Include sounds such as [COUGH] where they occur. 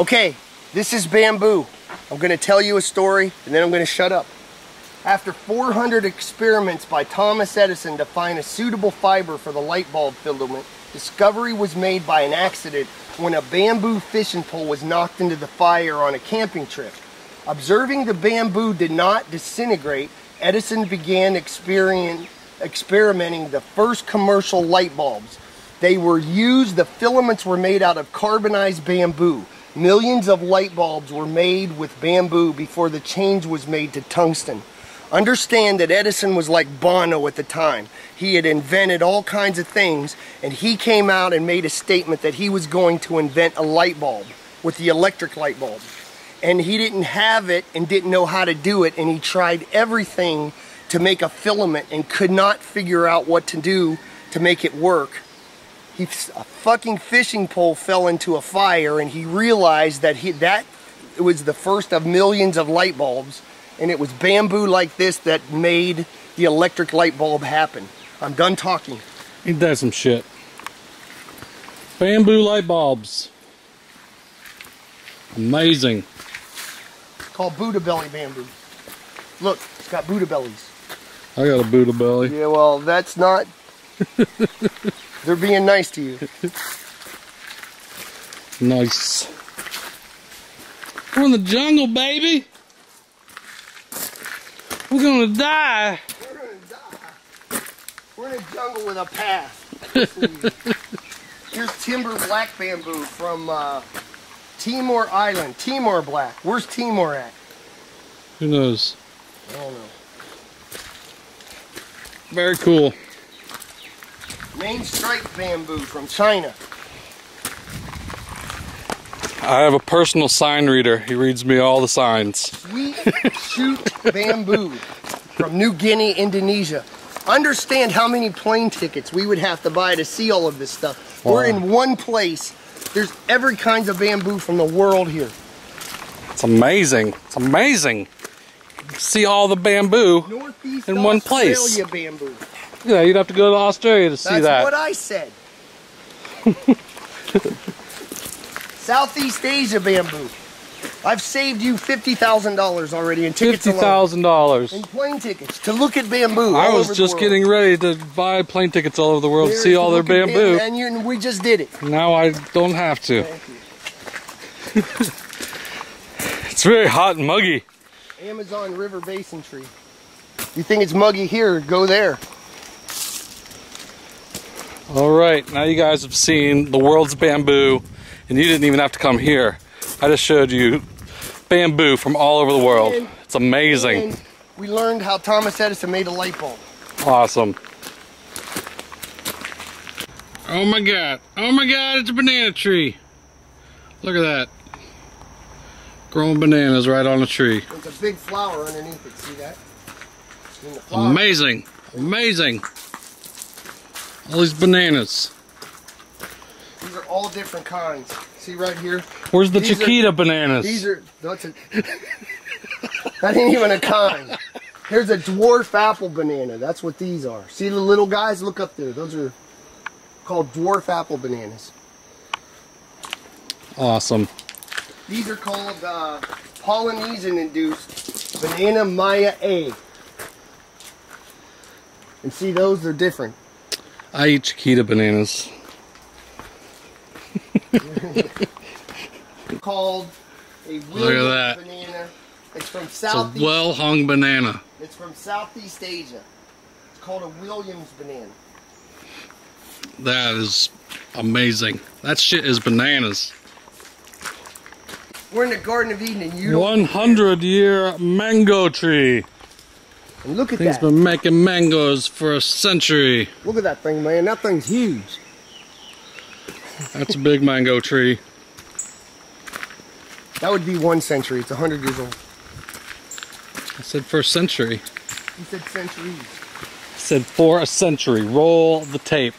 Okay, this is bamboo. I'm to tell you a story and then I'm to shut up. After 400 experiments by Thomas Edison to find a suitable fiber for the light bulb filament, discovery was made by an accident when a bamboo fishing pole was knocked into the fire on a camping trip. Observing the bamboo did not disintegrate, Edison began experimenting the first commercial light bulbs. They were used, the filaments were made out of carbonized bamboo. Millions of light bulbs were made with bamboo before the change was made to tungsten. Understand that Edison was like Bono at the time. He had invented all kinds of things, and he came out and made a statement that he was going to invent a light bulb with the electric light bulb. And he didn't have it and didn't know how to do it, and he tried everything to make a filament and could not figure out what to do to make it work he, a fucking fishing pole fell into a fire and he realized that he, that was the first of millions of light bulbs and it was bamboo like this that made the electric light bulb happen. I'm done talking. He does some shit. Bamboo light bulbs. Amazing. It's called Buddha belly bamboo. Look, it's got Buddha bellies. I got a Buddha belly. Yeah, well, that's not [LAUGHS] They're being nice to you. nice. We're in the jungle, baby. We're gonna die. We're gonna die. We're in a jungle with a path. [LAUGHS] Here's Timor black bamboo from uh, Timor Island. Timor black. Where's Timor at? Who knows? I don't know. Very cool. Main stripe bamboo from China. I have a personal sign reader. He reads me all the signs. Sweet shoot bamboo from New Guinea, Indonesia. Understand how many plane tickets we would have to buy to see all of this stuff. Wow. We're in one place. There's every kinds of bamboo from the world here. It's amazing. It's amazing. See all the bamboo Northeast in one place. Bamboo. Yeah, you'd have to go to Australia to see That's that. That's what I said. [LAUGHS] Southeast Asia bamboo. I've saved you fifty thousand dollars already in tickets. Fifty thousand dollars in plane tickets to look at bamboo. I was just getting ready to buy plane tickets all over the world to see all their bamboo, and you, we just did it. Now I don't have to. [LAUGHS] it's very hot and muggy. Amazon River Basin tree. You think it's muggy here? Go there. All right, now you guys have seen the world's bamboo, and you didn't even have to come here. I just showed you bamboo from all over the world. And, it's amazing. we learned how Thomas Edison made a light bulb. Awesome. Oh my God, oh my God, it's a banana tree. Look at that. Growing bananas right on the tree. There's a big flower underneath it, see that? Amazing, amazing. All these bananas. These are all different kinds. See right here? Where's the these Chiquita are, bananas? These are, that's a, [LAUGHS] that ain't even a kind. Here's a dwarf apple banana. That's what these are. See the little guys? Look up there. Those are called dwarf apple bananas. Awesome. These are called uh, Polynesian-induced Banana Maya A. And see, those are different. I eat Chiquita bananas. [LAUGHS] called a Look at that. banana. It's from Southeast. It's a well hung banana. It's from Southeast Asia. It's called a Williams banana. That is amazing. That shit is bananas. We're in the Garden of Eden and you 100 year mango tree. And look at Thing's that. been making mangoes for a century. Look at that thing, man. That thing's huge. That's a big mango tree. That would be one century. It's 100 years old. I said for a century. You said centuries. I said for a century. Roll the tape.